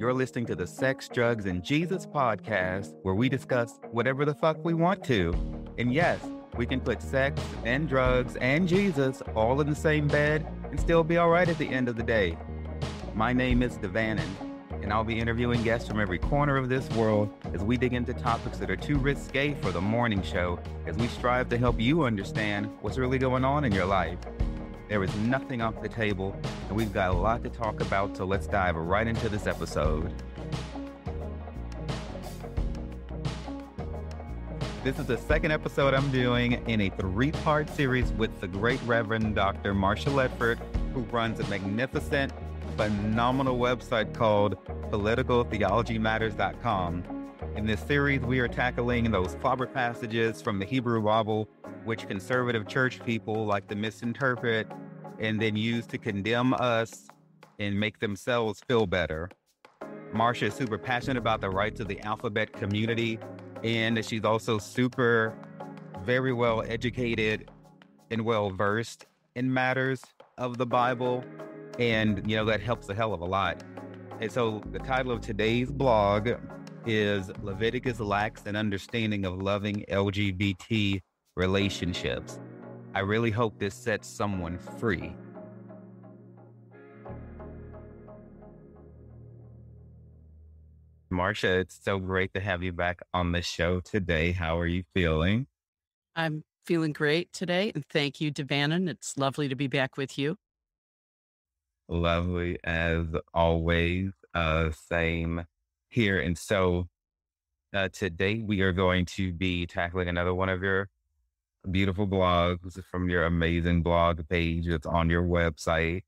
You're listening to the Sex, Drugs, and Jesus podcast, where we discuss whatever the fuck we want to. And yes, we can put sex and drugs and Jesus all in the same bed and still be all right at the end of the day. My name is Devanon, and I'll be interviewing guests from every corner of this world as we dig into topics that are too risque for the morning show as we strive to help you understand what's really going on in your life. There is nothing off the table, and we've got a lot to talk about, so let's dive right into this episode. This is the second episode I'm doing in a three part series with the great Reverend Dr. Marcia Ledford, who runs a magnificent, phenomenal website called politicaltheologymatters.com. In this series, we are tackling those clobber passages from the Hebrew Bible which conservative church people like to misinterpret and then use to condemn us and make themselves feel better. Marcia is super passionate about the rights of the alphabet community, and she's also super, very well educated and well versed in matters of the Bible. And, you know, that helps a hell of a lot. And so the title of today's blog is Leviticus Lacks an Understanding of Loving LGBT relationships. I really hope this sets someone free. Marcia, it's so great to have you back on the show today. How are you feeling? I'm feeling great today. And thank you, Devanon. It's lovely to be back with you. Lovely as always. Uh, same here. And so uh, today we are going to be tackling another one of your beautiful blogs from your amazing blog page that's on your website.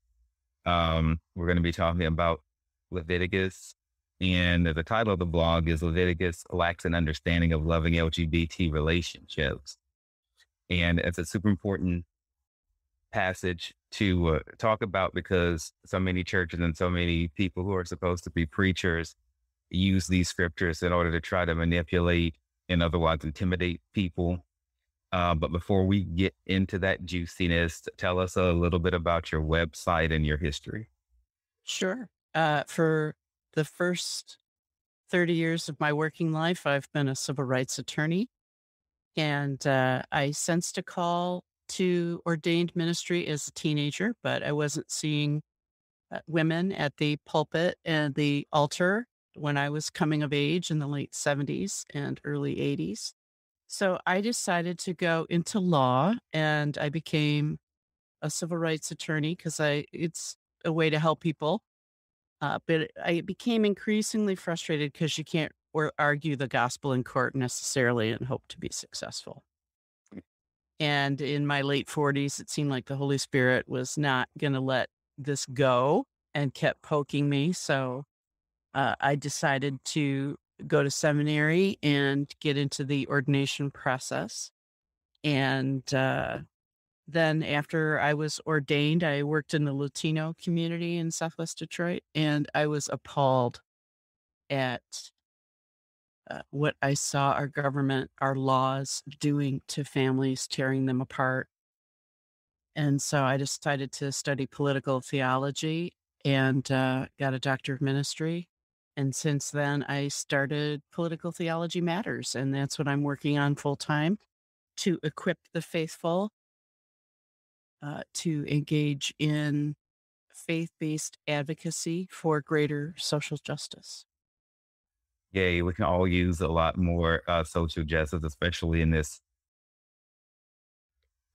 Um, we're going to be talking about Leviticus. And the title of the blog is Leviticus Lacks an Understanding of Loving LGBT Relationships. And it's a super important passage to uh, talk about because so many churches and so many people who are supposed to be preachers use these scriptures in order to try to manipulate and otherwise intimidate people uh, but before we get into that juiciness, tell us a little bit about your website and your history. Sure. Uh, for the first 30 years of my working life, I've been a civil rights attorney. And uh, I sensed a call to ordained ministry as a teenager, but I wasn't seeing uh, women at the pulpit and the altar when I was coming of age in the late 70s and early 80s. So I decided to go into law and I became a civil rights attorney because I it's a way to help people. Uh, but I became increasingly frustrated because you can't or argue the gospel in court necessarily and hope to be successful. And in my late 40s, it seemed like the Holy Spirit was not going to let this go and kept poking me. So uh, I decided to go to seminary and get into the ordination process. And uh, then after I was ordained, I worked in the Latino community in Southwest Detroit, and I was appalled at uh, what I saw our government, our laws doing to families, tearing them apart. And so I decided to study political theology and uh, got a doctor of ministry and since then, I started Political Theology Matters, and that's what I'm working on full time to equip the faithful uh, to engage in faith based advocacy for greater social justice. Yay, we can all use a lot more uh, social justice, especially in this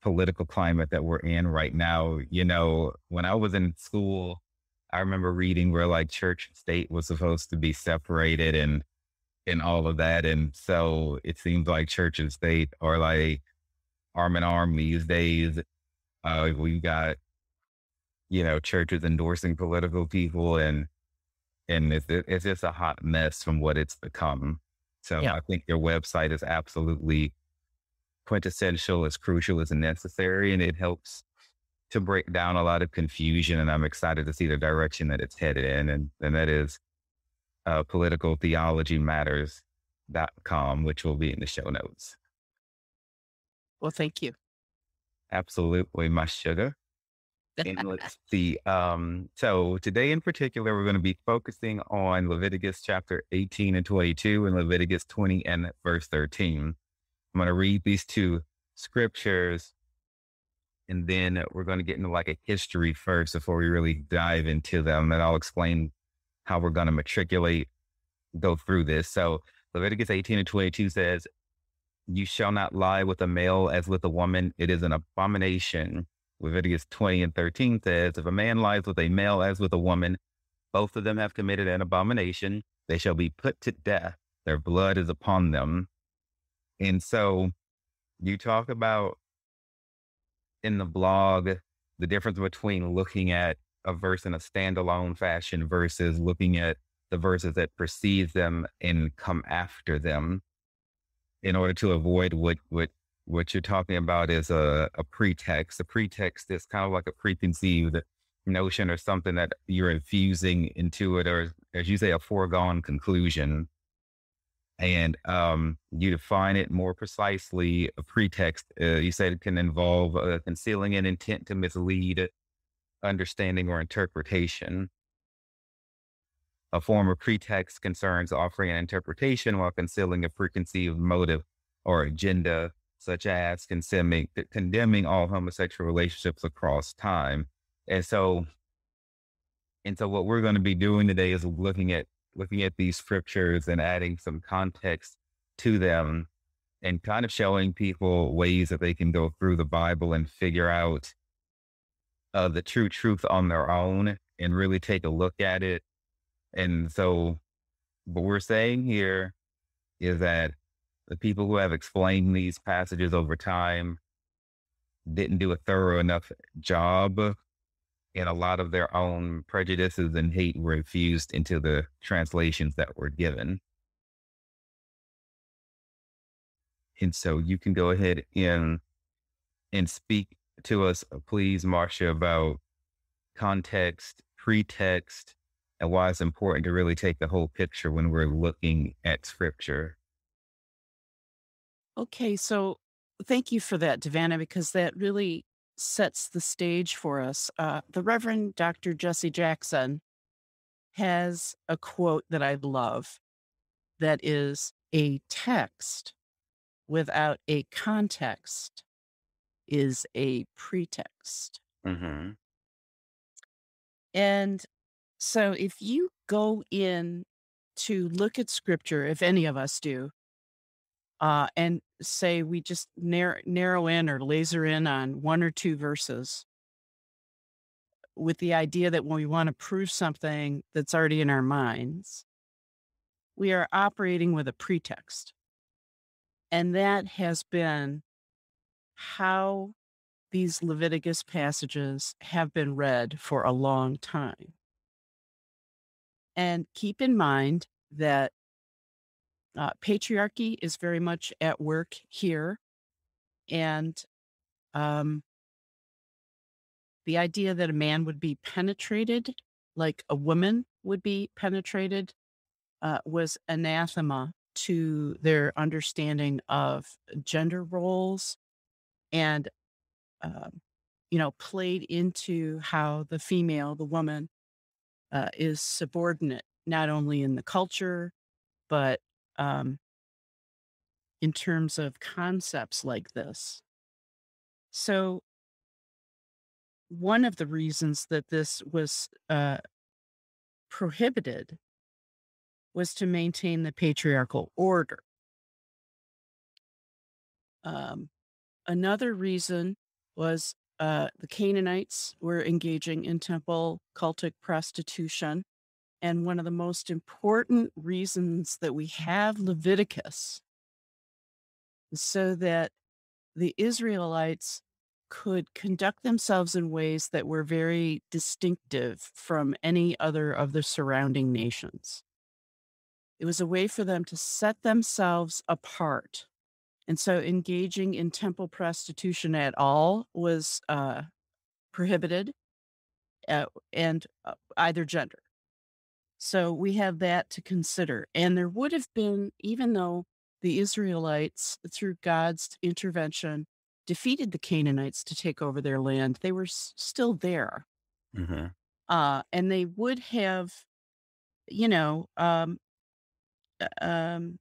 political climate that we're in right now. You know, when I was in school, I remember reading where like church and state was supposed to be separated and and all of that. And so it seems like church and state are like arm in arm these days. Uh, we've got, you know, churches endorsing political people and and it's it's just a hot mess from what it's become. So yeah. I think your website is absolutely quintessential, as crucial as necessary, and it helps to break down a lot of confusion. And I'm excited to see the direction that it's headed in. And, and that is uh, politicaltheologymatters.com, which will be in the show notes. Well, thank you. Absolutely, my sugar. And let's see. Um, so today in particular, we're going to be focusing on Leviticus chapter 18 and 22 and Leviticus 20 and verse 13. I'm going to read these two scriptures and then we're going to get into like a history first before we really dive into them. And I'll explain how we're going to matriculate, go through this. So Leviticus 18 and 22 says, You shall not lie with a male as with a woman. It is an abomination Leviticus 20 and 13 says, If a man lies with a male as with a woman, both of them have committed an abomination. They shall be put to death. Their blood is upon them. And so you talk about in the blog the difference between looking at a verse in a standalone fashion versus looking at the verses that precede them and come after them in order to avoid what, what what you're talking about is a, a pretext. A pretext is kind of like a preconceived notion or something that you're infusing into it, or as you say, a foregone conclusion. And um, you define it more precisely. A pretext, uh, you said it can involve uh, concealing an intent to mislead, understanding, or interpretation. A form of pretext concerns offering an interpretation while concealing a preconceived motive or agenda such as condemning, condemning all homosexual relationships across time. And so, and so what we're going to be doing today is looking at, looking at these scriptures and adding some context to them and kind of showing people ways that they can go through the Bible and figure out uh, the true truth on their own and really take a look at it. And so, what we're saying here is that the people who have explained these passages over time didn't do a thorough enough job and a lot of their own prejudices and hate were infused into the translations that were given. And so you can go ahead and and speak to us, uh, please, Marcia, about context, pretext, and why it's important to really take the whole picture when we're looking at scripture. Okay, so thank you for that, Davana, because that really sets the stage for us. Uh, the Reverend Dr. Jesse Jackson has a quote that I love that is a text without a context is a pretext. hmm And so if you go in to look at scripture, if any of us do, uh, and say we just narrow, narrow in or laser in on one or two verses with the idea that when we want to prove something that's already in our minds, we are operating with a pretext. And that has been how these Leviticus passages have been read for a long time. And keep in mind that uh, patriarchy is very much at work here. And um, the idea that a man would be penetrated like a woman would be penetrated uh, was anathema to their understanding of gender roles and, um, you know, played into how the female, the woman, uh, is subordinate, not only in the culture, but um, in terms of concepts like this. So, one of the reasons that this was uh, prohibited was to maintain the patriarchal order. Um, another reason was uh, the Canaanites were engaging in temple cultic prostitution and one of the most important reasons that we have Leviticus is so that the Israelites could conduct themselves in ways that were very distinctive from any other of the surrounding nations. It was a way for them to set themselves apart. And so engaging in temple prostitution at all was uh, prohibited, uh, and uh, either gender. So we have that to consider. And there would have been, even though the Israelites, through God's intervention, defeated the Canaanites to take over their land, they were s- still there. hmm Uh, and they would have, you know, um, uh, um,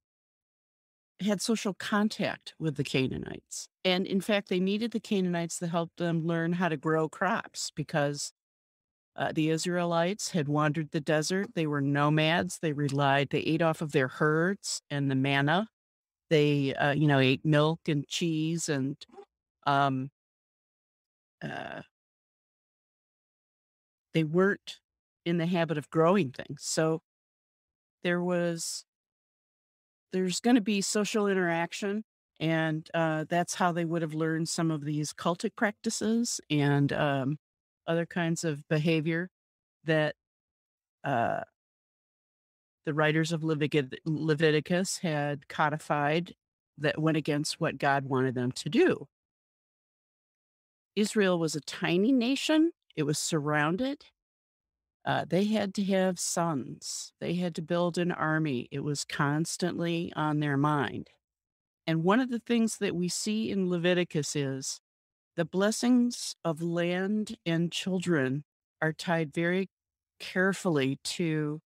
had social contact with the Canaanites. And in fact, they needed the Canaanites to help them learn how to grow crops because uh, the Israelites had wandered the desert. They were nomads. They relied, they ate off of their herds and the manna. They, uh, you know, ate milk and cheese and um, uh, they weren't in the habit of growing things. So there was there's going to be social interaction and uh, that's how they would have learned some of these cultic practices and um, other kinds of behavior that uh, the writers of Levit- leviticus had codified that went against what god wanted them to do israel was a tiny nation it was surrounded uh, they had to have sons. They had to build an army. It was constantly on their mind. And one of the things that we see in Leviticus is the blessings of land and children are tied very carefully to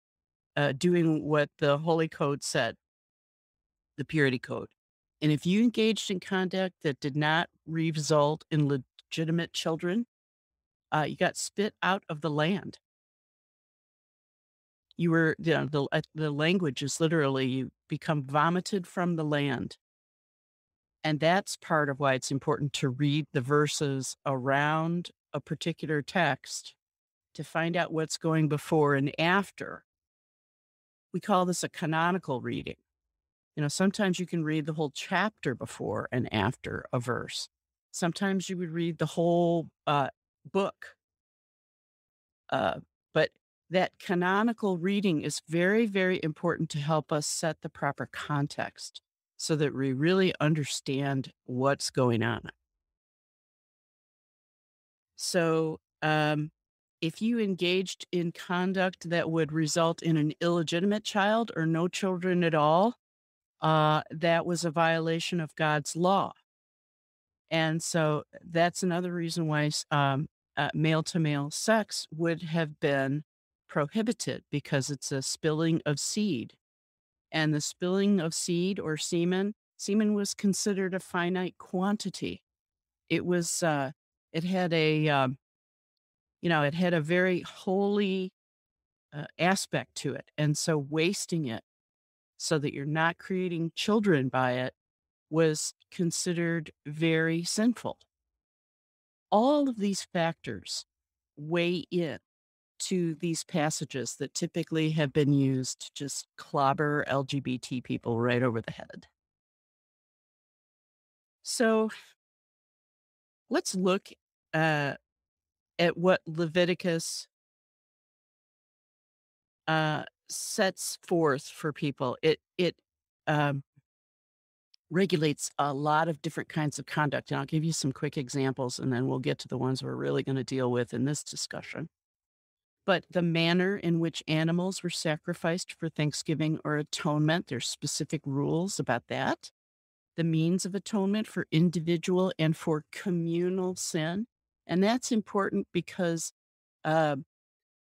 uh, doing what the Holy Code said, the Purity Code. And if you engaged in conduct that did not result in legitimate children, uh, you got spit out of the land you were you know the uh, the language is literally you become vomited from the land and that's part of why it's important to read the verses around a particular text to find out what's going before and after. We call this a canonical reading. You know sometimes you can read the whole chapter before and after a verse. Sometimes you would read the whole uh, book. Uh, but that canonical reading is very, very important to help us set the proper context so that we really understand what's going on. So, um, if you engaged in conduct that would result in an illegitimate child or no children at all, uh, that was a violation of God's law. And so that's another reason why male to male sex would have been prohibited because it's a spilling of seed. And the spilling of seed or semen, semen was considered a finite quantity. It was, uh, it had a, um, you know, it had a very holy uh, aspect to it. And so wasting it so that you're not creating children by it was considered very sinful. All of these factors weigh in to these passages that typically have been used to just clobber LGBT people right over the head. So let's look uh, at what Leviticus uh, sets forth for people. It it um, regulates a lot of different kinds of conduct, and I'll give you some quick examples, and then we'll get to the ones we're really going to deal with in this discussion but the manner in which animals were sacrificed for Thanksgiving or atonement, there's specific rules about that. The means of atonement for individual and for communal sin. And that's important because uh,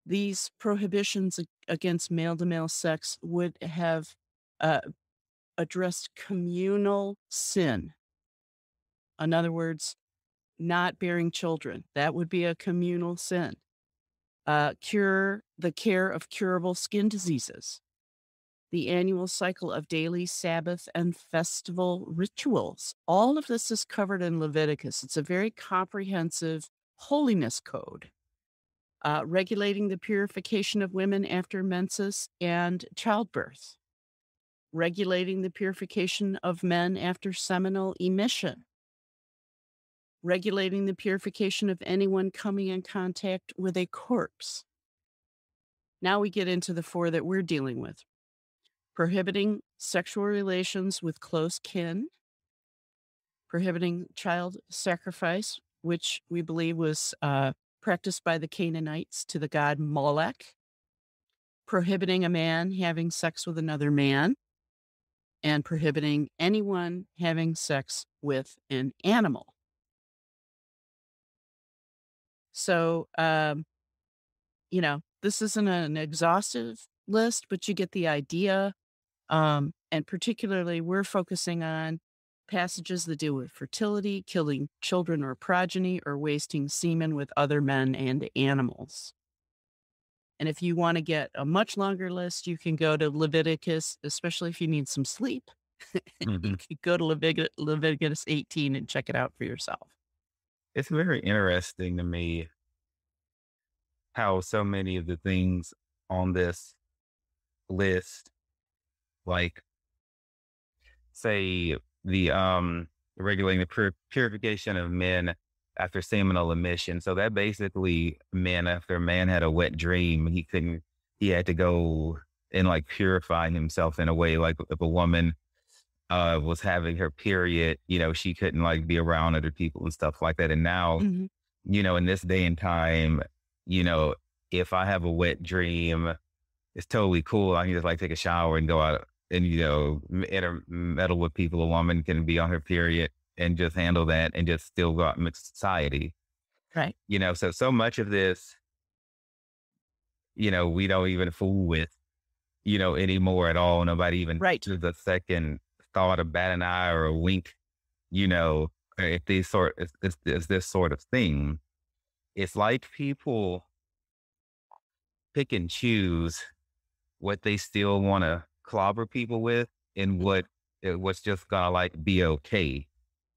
these prohibitions against male to male sex would have uh, addressed communal sin. In other words, not bearing children. That would be a communal sin uh, cure the care of curable skin diseases, the annual cycle of daily Sabbath and festival rituals. All of this is covered in Leviticus. It's a very comprehensive holiness code. Uh, regulating the purification of women after menses and childbirth, regulating the purification of men after seminal emission, regulating the purification of anyone coming in contact with a corpse. Now we get into the four that we're dealing with prohibiting sexual relations with close kin, prohibiting child sacrifice, which we believe was uh, practiced by the Canaanites to the god Molech, prohibiting a man having sex with another man, and prohibiting anyone having sex with an animal. So, um, you know, this isn't an exhaustive list, but you get the idea. Um, and particularly, we're focusing on passages that deal with fertility, killing children or progeny, or wasting semen with other men and animals. And if you want to get a much longer list, you can go to Leviticus, especially if you need some sleep. you hmm can go to Leviticus, Leviticus 18 and check it out for yourself. It's very interesting to me how so many of the things on this list, like say the um regulating the pur- purification of men after seminal emission. So that basically meant after man had a wet dream, he couldn't he had to go and like purify himself in a way like if a woman uh was having her period, you know, she couldn't like be around other people and stuff like that. And now, hmm you know, in this day and time, you know, if I have a wet dream, it's totally cool. I can just like take a shower and go out and, you know, m- intermeddle with people. A woman can be on her period and just handle that and just still go out in society. Right. You know, so so much of this, you know, we don't even fool with, you know, anymore at all. Nobody even Right. gives a second thought of bat an eye or a wink, you know, if these sort is, is, is this sort of thing. It's like people pick and choose what they still want to clobber people with and what uh, what's just gonna like be okay.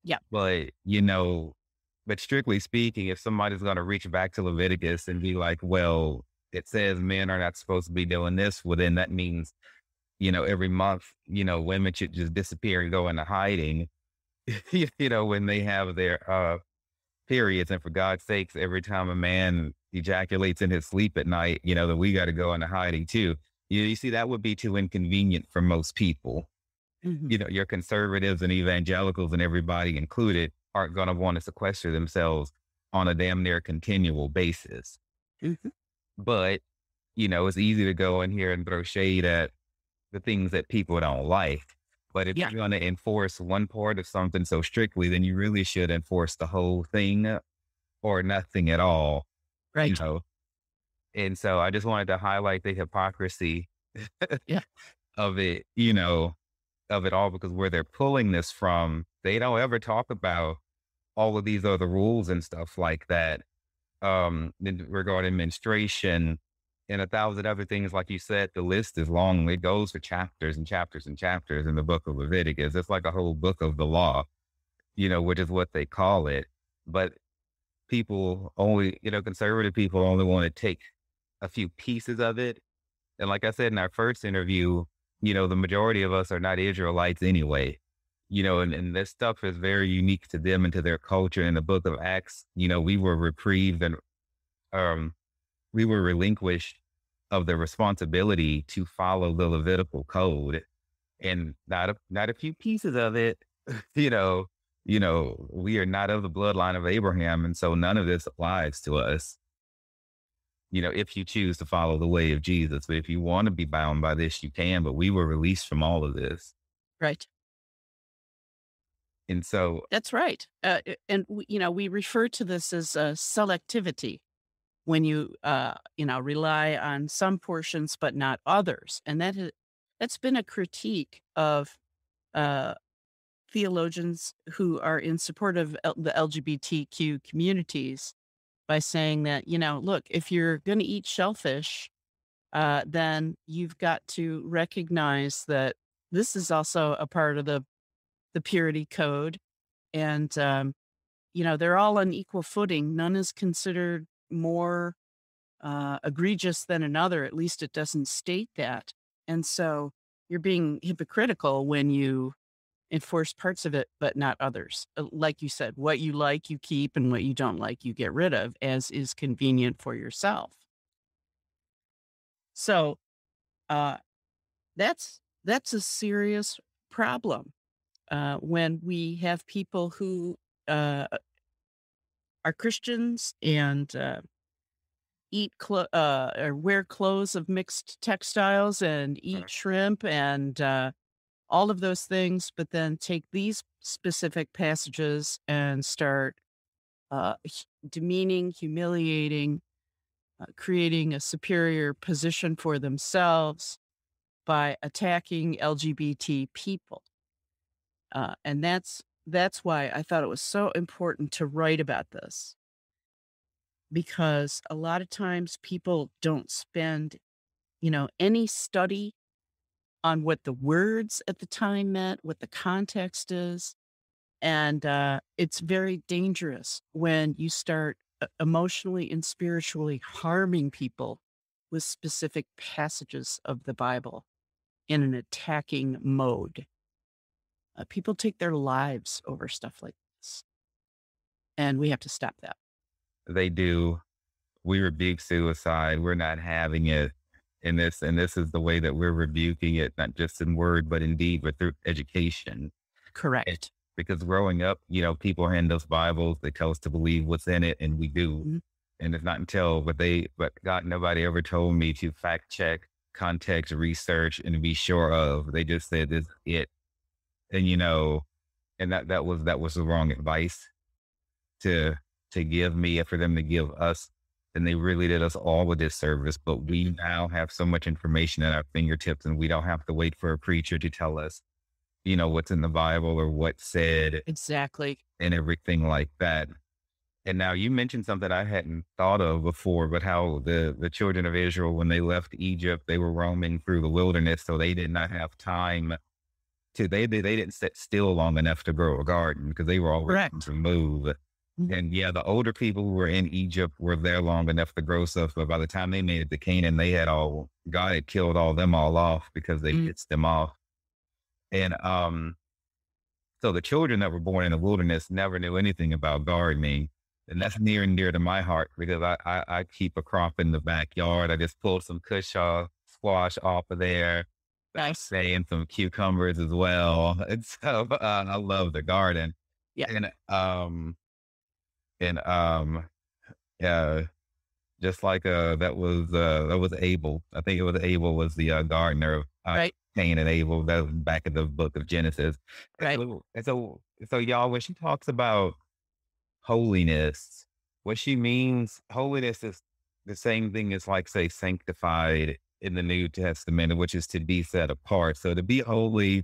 Yeah. But you know, but strictly speaking, if somebody's gonna reach back to Leviticus and be like, well, it says men are not supposed to be doing this, well then that means, you know, every month, you know, women should just disappear and go into hiding, you know, when they have their uh periods. And for God's sakes, every time a man ejaculates in his sleep at night, you know, that we got to go into hiding too. You, you see, that would be too inconvenient for most people. hmm You know, your conservatives and evangelicals and everybody included aren't going to want to sequester themselves on a damn near continual basis. hmm But, you know, it's easy to go in here and throw shade at the things that people don't like. But if Yeah. you're going to enforce one part of something so strictly, then you really should enforce the whole thing or nothing at all. Right. you know. And so I just wanted to highlight the hypocrisy Yeah. of it, you know, of it all, because where they're pulling this from, they don't ever talk about all of these other rules and stuff like that um regarding menstruation and a thousand other things like you said the list is long it goes for chapters and chapters and chapters in the book of leviticus. It's like a whole book of the law you know which is what they call it. But people only you know conservative people only want to take a few pieces of it. And like i said in our first interview you know the majority of us are not israelites anyway you know, and, and this stuff is very unique to them and to their culture. In the book of Acts, you know, we were reprieved and um, we were relinquished of the responsibility to follow the Levitical code, and not a, not a few pieces of it. You know, you know, we are not of the bloodline of Abraham, and so none of this applies to us. You know, if you choose to follow the way of Jesus, but if you want to be bound by this, you can. But we were released from all of this, Right. and so That's right. Uh, and we, you know, we refer to this as uh, selectivity when you uh, you know rely on some portions but not others, and that has, that's been a critique of uh, theologians who are in support of L- the LGBTQ communities by saying that you know, look, if you're going to eat shellfish, uh, then you've got to recognize that this is also a part of the the purity code and um, you know they're all on equal footing. None is considered more uh, egregious than another at least it doesn't state that. And so you're being hypocritical when you enforce parts of it but not others. Uh, like you said what you like you keep and what you don't like you get rid of as is convenient for yourself. So uh, that's that's a serious problem uh, when we have people who uh, are Christians and uh, eat clo- uh, or wear clothes of mixed textiles and eat Right. shrimp and uh, all of those things, but then take these specific passages and start uh, demeaning, humiliating, uh, creating a superior position for themselves by attacking LGBT people. Uh, and that's that's why I thought it was so important to write about this because a lot of times people don't spend, you know, any study on what the words at the time meant, what the context is. And uh, it's very dangerous when you start uh, emotionally and spiritually harming people with specific passages of the Bible in an attacking mode. Uh, people take their lives over stuff like this, and we have to stop that. They do. We rebuke suicide. We're not having it in this, and this is the way that we're rebuking it, not just in word, but in deed, but through education. Correct. Because growing up, you know, people hand us Bibles, they tell us to believe what's in it, and we do. Mhm. And it's not until, but they, but God, nobody ever told me to fact check, context, research, and be sure of. They just said this is it, and you know, and that that was that was the wrong advice to to give me and for them to give us. And they really did us all a disservice. But we mm-hmm. now have so much information at our fingertips, and we don't have to wait for a preacher to tell us, you know, what's in the Bible or what's said Exactly. and everything like that. And now you mentioned something I hadn't thought of before, but how the the children of Israel, when they left Egypt, they were roaming through the wilderness, so they did not have time to they they, they didn't sit still long enough to grow a garden because they were always Correct. to move. Mhm. And yeah, the older people who were in Egypt were there long enough to grow stuff, but by the time they made it to Canaan, they had all God had killed all them all off because they Mm. pissed them off. And um, so the children that were born in the wilderness never knew anything about gardening. And that's near and dear to my heart because I, I, I keep a crop in the backyard. I just pulled some off, squash off of there, Nice. say, and some cucumbers as well. And so uh, I love the garden. Yeah. And um and um yeah, just like uh that was uh that was Abel. I think it was Abel was the uh, gardener of uh, Right. Cain and Abel. That was back in the book of Genesis. Right. and so so y'all when she talks about holiness, what she means, holiness is the same thing as like say sanctified in the New Testament, which is to be set apart. So to be holy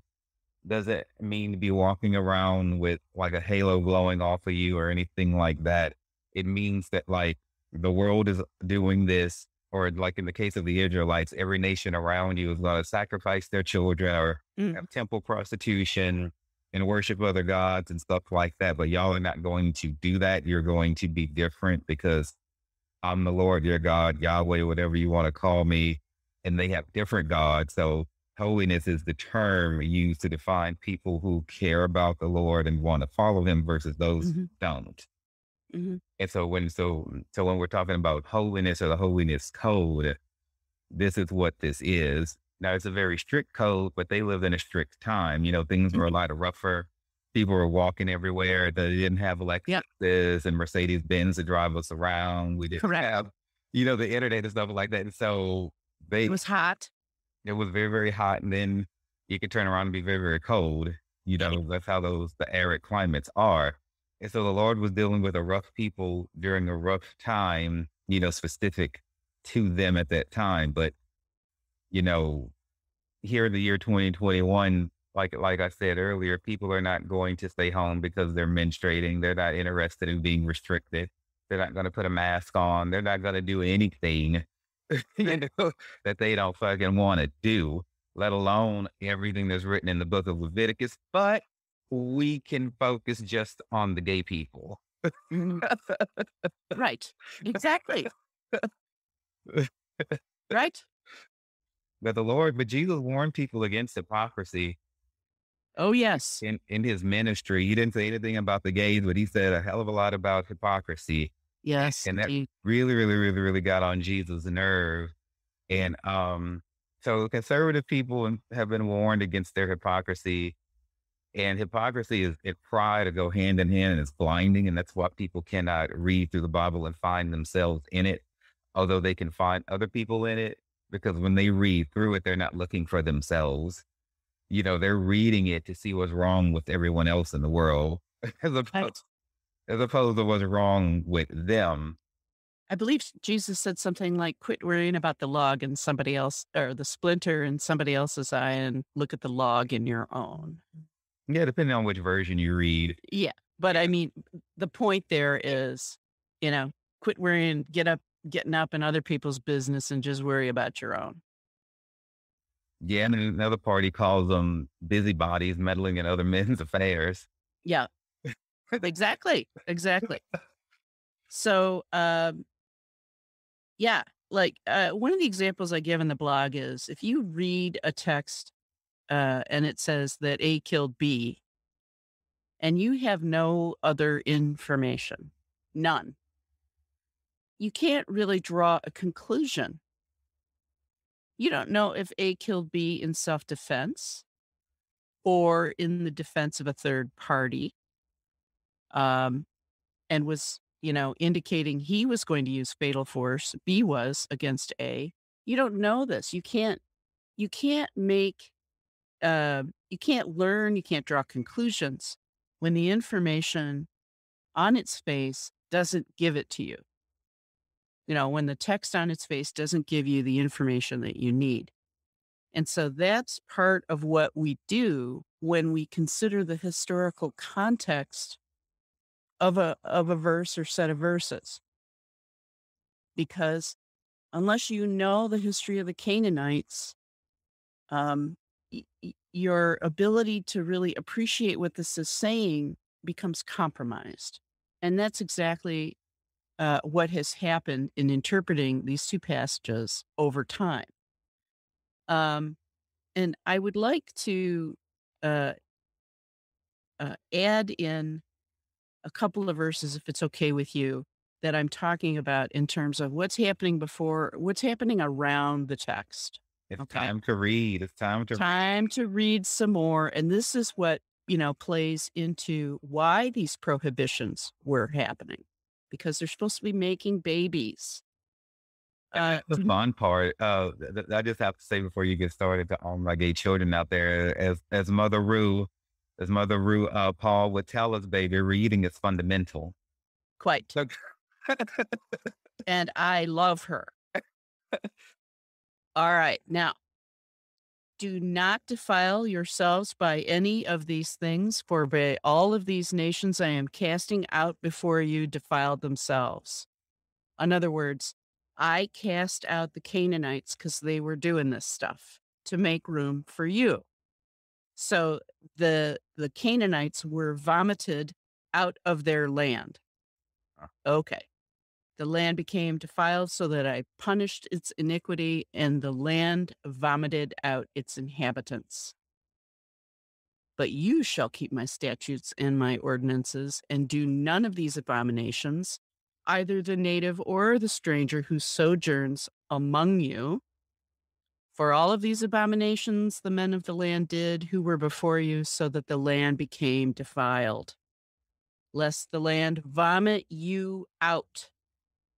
doesn't mean to be walking around with like a halo glowing off of you or anything like that. It means that like the world is doing this, or like in the case of the Israelites, every nation around you is going to sacrifice their children or Mm. have temple prostitution and worship other gods and stuff like that. But y'all are not going to do that. You're going to be different because I'm the Lord your God, Yahweh, whatever you want to call me. And they have different gods. So holiness is the term used to define people who care about the Lord and want to follow him versus those who Mhm. don't. Mhm. And so when so so when we're talking about holiness or the holiness code, this is what this is. Now it's a very strict code, but they lived in a strict time. You know, things were a lot of rougher. People were walking everywhere. They didn't have Lexuses and Mercedes Benz to drive us around. We didn't Correct. have, you know, the internet and stuff like that. And so they It was hot. it was very, very hot. And then you could turn around and be very, very cold. You know, that's how those the arid climates are. And so the Lord was dealing with a rough people during a rough time, you know, specific to them at that time. But, you know, here in the year 2021, like like I said earlier, people are not going to stay home because they're menstruating. They're not interested in being restricted. They're not going to put a mask on. They're not going to do anything you know, that they don't fucking want to do, let alone everything that's written in the book of Leviticus. But we can focus just on the gay people. Mhm. Right. Exactly. Right. But the Lord, but Jesus warned people against hypocrisy Oh, yes. in, in his ministry. He didn't say anything about the gays, but he said a hell of a lot about hypocrisy. Yes. And that- indeed. Really, really, really, really got on Jesus' nerve. And um, so conservative people have been warned against their hypocrisy. And hypocrisy is it pride to go hand in hand and it's blinding. And that's why people cannot read through the Bible and find themselves in it, although they can find other people in it. Because when they read through it, they're not looking for themselves. You know, they're reading it to see what's wrong with everyone else in the world. As opposed, as opposed to what's wrong with them. I believe Jesus said something like, "Quit worrying about the log in somebody else or the splinter in somebody else's eye and look at the log in your own." Yeah, depending on which version you read. Yeah, but I mean, the point there is, you know, quit worrying, get up, getting up in other people's business and just worry about your own. Yeah, and another party calls them busybodies meddling in other men's affairs. Yeah, exactly, exactly. So, um, yeah, like uh, one of the examples I give in the blog is if you read a text uh, and it says that A killed B, and you have no other information, none, you can't really draw a conclusion. You don't know if A killed B in self defense or in the defense of a third party um, and was, you know, indicating he was going to use fatal force, B was against A. You don't know this. You can't, you can't make, uh, you can't learn, you can't draw conclusions when the information on its face doesn't give it to you. You know, when the text on its face doesn't give you the information that you need. And so that's part of what we do when we consider the historical context of a of a verse or set of verses. Because unless you know the history of the Canaanites, um, y- y- your ability to really appreciate what this is saying becomes compromised. And that's exactly uh, what has happened in interpreting these two passages over time. Um, and I would like to uh, uh, add in a couple of verses, if it's okay with you, that I'm talking about in terms of what's happening before, what's happening around the text. It's Okay. time to read. It's time to Time to read some more. And this is what, you know, plays into why these prohibitions were happening because they're supposed to be making babies. Uh, the fun part. Uh, th- th- I just have to say before you get started to all my gay children out there, as as Mother Ru, as Mother Ru, uh, Paul would tell us, baby, reading is fundamental. quite. So, And I love her. All right. Now, do not defile yourselves by any of these things, for by all of these nations I am casting out before you defiled themselves. In other words, I cast out the Canaanites because they were doing this stuff to make room for you. So the the Canaanites were vomited out of their land. Okay. The land became defiled so that I punished its iniquity, and the land vomited out its inhabitants. But you shall keep my statutes and my ordinances, and do none of these abominations, either the native or the stranger who sojourns among you. For all of these abominations the men of the land did who were before you, so that the land became defiled. Lest the land vomit you out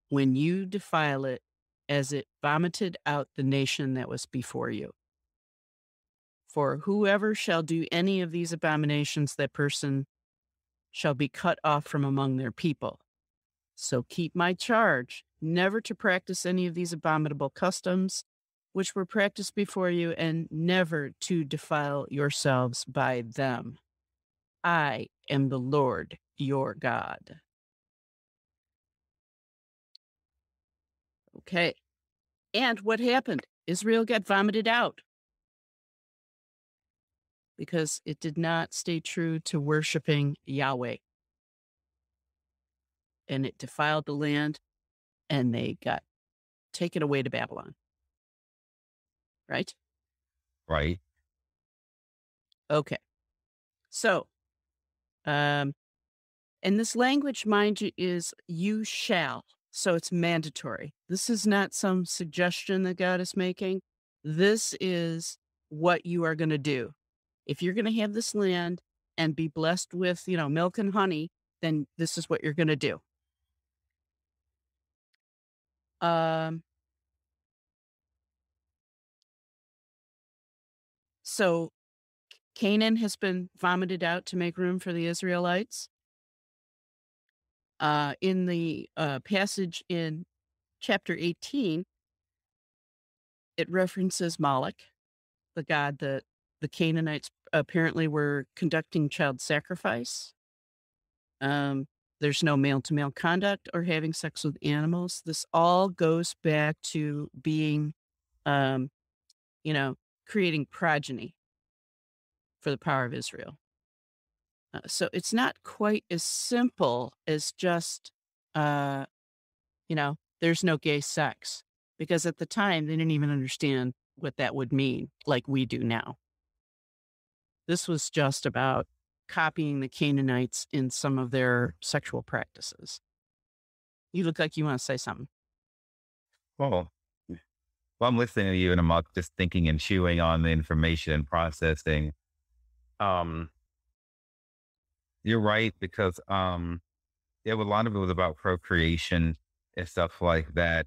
when you defile it, as it vomited out the nation that was before you. For whoever shall do any of these abominations, that person shall be cut off from among their people. So keep my charge, never to practice any of these abominable customs which were practiced before you, and never to defile yourselves by them. I am the Lord your God. Okay. And what happened? Israel got vomited out because it did not stay true to worshiping Yahweh. And it defiled the land and they got taken away to Babylon. Right? right. Okay. So, um, and this language, mind you, is you shall. So it's mandatory. This is not some suggestion that God is making. This is what you are going to do. If you're going to have this land and be blessed with, you know, milk and honey, then this is what you're going to do. Um, so Canaan has been vomited out to make room for the Israelites. Uh, in the uh, passage in chapter 18, it references Moloch, the god that the Canaanites apparently were conducting child sacrifice. Um, there's no male to male conduct or having sex with animals. This all goes back to being, um, you know, creating progeny for the power of Israel. Uh, so it's not quite as simple as just, uh, you know, there's no gay sex because at the time they didn't even understand what that would mean like we do now. This was just about copying the Canaanites in some of their sexual practices. You look like you want to say something. Well, well, I'm listening to you and I'm just thinking and chewing on the information and processing. Um, you're right because um, yeah, a lot of it was about procreation and stuff like that.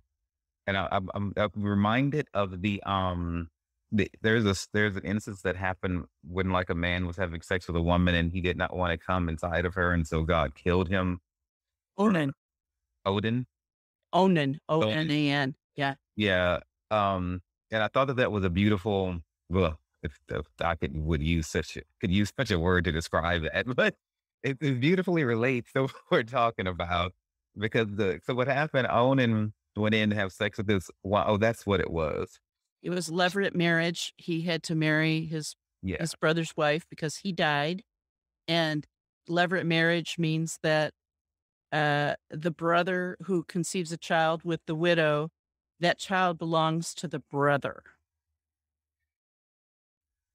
And I, I'm, I'm, I'm reminded of the um, the, there's a there's an instance that happened when like a man was having sex with a woman and he did not want to come inside of her, and so God killed him. Onan. Odin. Onan. O N A N. Yeah. Yeah. Um, and I thought that that was a beautiful. Well, if, if I could would use such a, could use such a word to describe that, but it, it beautifully relates to what we're talking about because the so what happened? Onan went in to have sex with this. Wow, oh, that's what it was. It was levirate marriage. He had to marry his Yeah. his brother's wife because he died, and levirate marriage means that uh, the brother who conceives a child with the widow, that child belongs to the brother.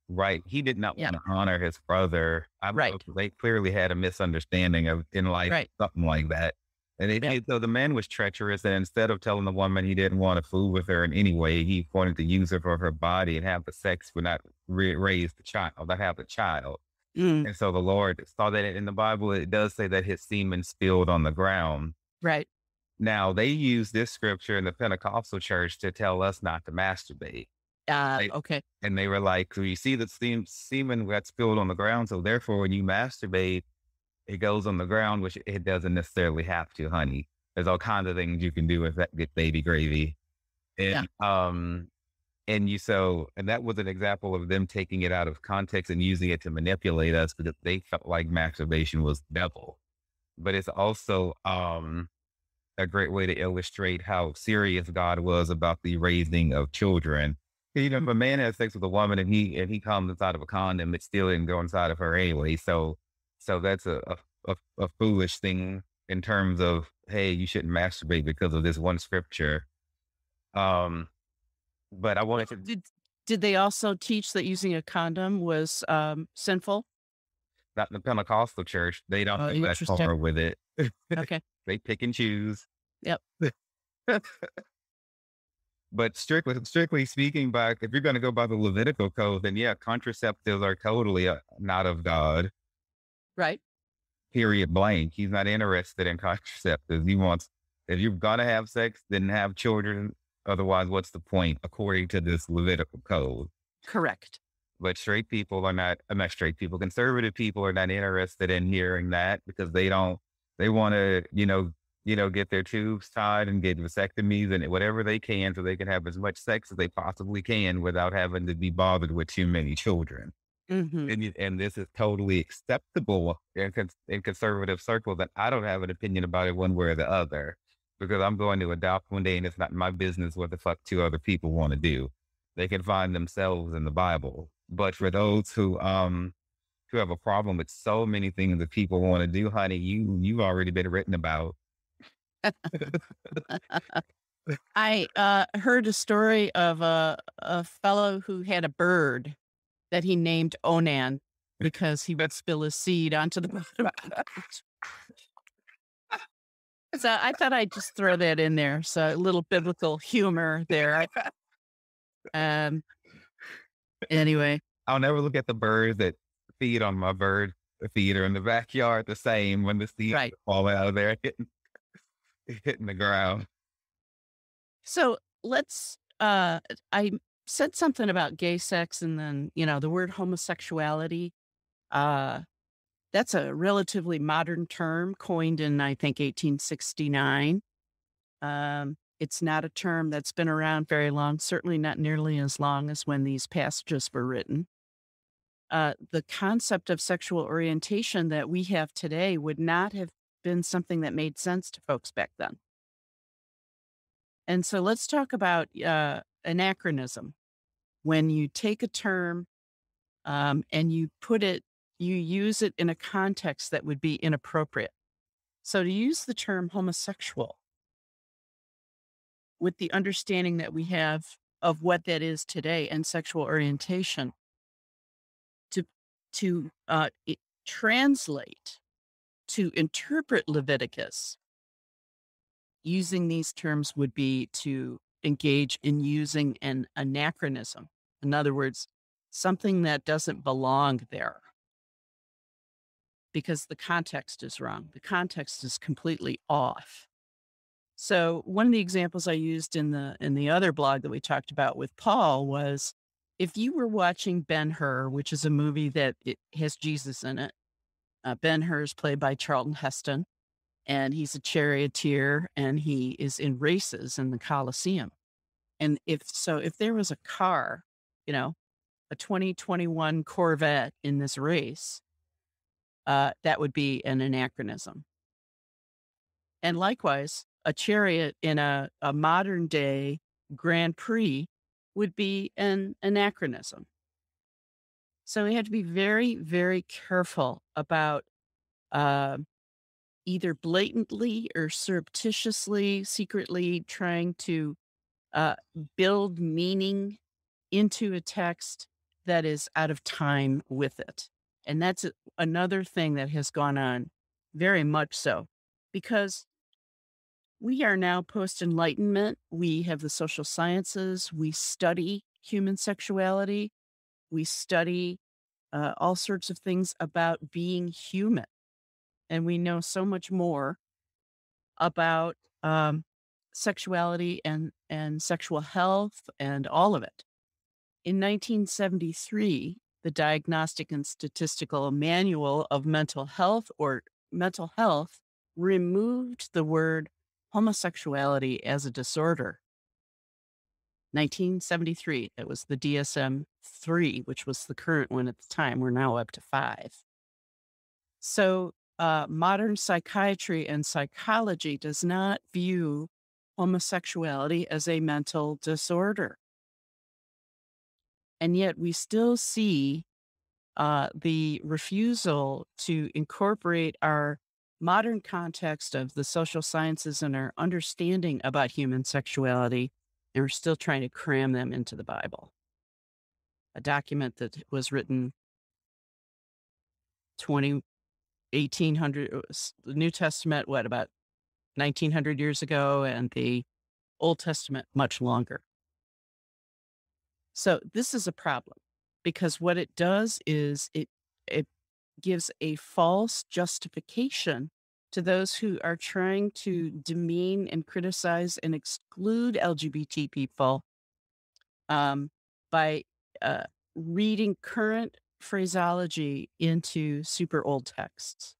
Right. He did not Yeah. want to honor his brother. I Right. They clearly had a misunderstanding of in life, Right. something like that. And it, Yeah. so the man was treacherous, and instead of telling the woman he didn't want to fool with her in any way, he wanted to use her for her body and have the sex, but not re- raise the child, not have the child. Mm, And so the Lord saw that in the Bible, it does say that his semen spilled on the ground. right. Now they use this scripture in the Pentecostal church to tell us not to masturbate. Uh, Right. okay. And they were like, you see the steam, semen got spilled on the ground. So therefore, when you masturbate, it goes on the ground, which it doesn't necessarily have to, honey. There's all kinds of things you can do with that get baby gravy. And um and you so and that was an example of them taking it out of context and using it to manipulate us because they felt like masturbation was devil. But it's also um a great way to illustrate how serious God was about the raising of children. You know, if a man has sex with a woman and he and he comes inside of a condom, it still didn't go inside of her anyway. So so that's a a, a, foolish thing in terms of hey, you shouldn't masturbate because of this one scripture. Um, but I wanted to Did did they also teach that using a condom was um, sinful? not the Pentecostal church, they don't Oh, go that interesting. far with it. Okay. they pick and choose. Yep. but strictly strictly speaking, by if you're going to go by the Levitical code, then yeah, contraceptives are totally uh, not of God. Right. Period. Blank. He's not interested in contraceptives. He wants if you're gonna have sex, then have children. Otherwise, what's the point? According to this Levitical code. Correct. But straight people are not, uh, not straight people, conservative people are not interested in hearing that because they don't, they want to, you know, you know, get their tubes tied and get vasectomies and whatever they can so they can have as much sex as they possibly can without having to be bothered with too many children. hmm And, and this is totally acceptable in, in conservative circles. And I don't have an opinion about it one way or the other because I'm going to adopt one day and it's not my business what the fuck two other people want to do. They can find themselves in the Bible. But for those who um who have a problem with so many things that people want to do, honey, you you've already been written about. I uh, heard a story of a a fellow who had a bird that he named Onan because he would spill his seed onto the bottom. so I thought I'd just throw that in there. So a little biblical humor there. Um. Anyway, I'll never look at the birds that feed on my bird feeder in the backyard the same when the seeds Right. fall out of there hitting hitting the ground. so let's. Uh, I said something about gay sex, and then you know the word homosexuality. Uh, that's a relatively modern term coined in, I think, 1869. Um, it's not a term that's been around very long, certainly not nearly as long as when these passages were written. Uh, the concept of sexual orientation that we have today would not have been something that made sense to folks back then. And so let's talk about uh, anachronism. When you take a term um, and you put it, you use it in a context that would be inappropriate. So to use the term homosexual with the understanding that we have of what that is today and sexual orientation, to uh, translate to interpret Leviticus using these terms would be to engage in using an anachronism. In other words, something that doesn't belong there because the context is wrong. The context is completely off. So one of the examples I used in the in the other blog that we talked about with Paul was if you were watching Ben Hur, which is a movie that has Jesus in it. Uh, ben Hur is played by Charlton Heston and he's a charioteer and he is in races in the Colosseum. And if so, if there was a car, you know, a 2021 Corvette in this race, uh, that would be an anachronism. And likewise, a chariot in a, a modern day Grand Prix would be an anachronism. So we have to be very, very careful about uh, either blatantly or surreptitiously, secretly trying to uh, build meaning into a text that is out of time with it. And that's another thing that has gone on very much so because we are now post enlightenment. We have the social sciences. We study human sexuality. We study uh, all sorts of things about being human and we know so much more about um, sexuality and and sexual health and all of it. In 1973, the Diagnostic and Statistical Manual of Mental Health or Mental Health removed the word homosexuality as a disorder. 1973, it was the DSM 3, which was the current one at the time. We're now up to five. So uh, modern psychiatry and psychology does not view homosexuality as a mental disorder. And yet we still see uh, the refusal to incorporate our modern context of the social sciences and our understanding about human sexuality, and we're still trying to cram them into the Bible. A document that was written 20, 1800 uh, the new testament what about 1900 years ago and the old testament much longer so this is a problem because what it does is it it gives a false justification to those who are trying to demean and criticize and exclude lgbt people um, by uh, reading current phraseology into super old texts.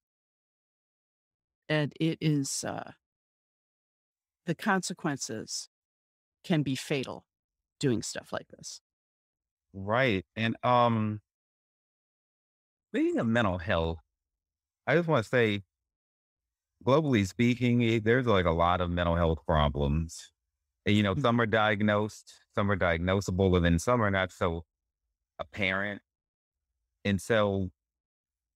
And it is, uh, the consequences can be fatal doing stuff like this. Right. And um speaking of mental health, I just want to say, globally speaking, eh, there's like a lot of mental health problems. And, you know, Mm. some are diagnosed, some are diagnosable, and then some are not so apparent. And so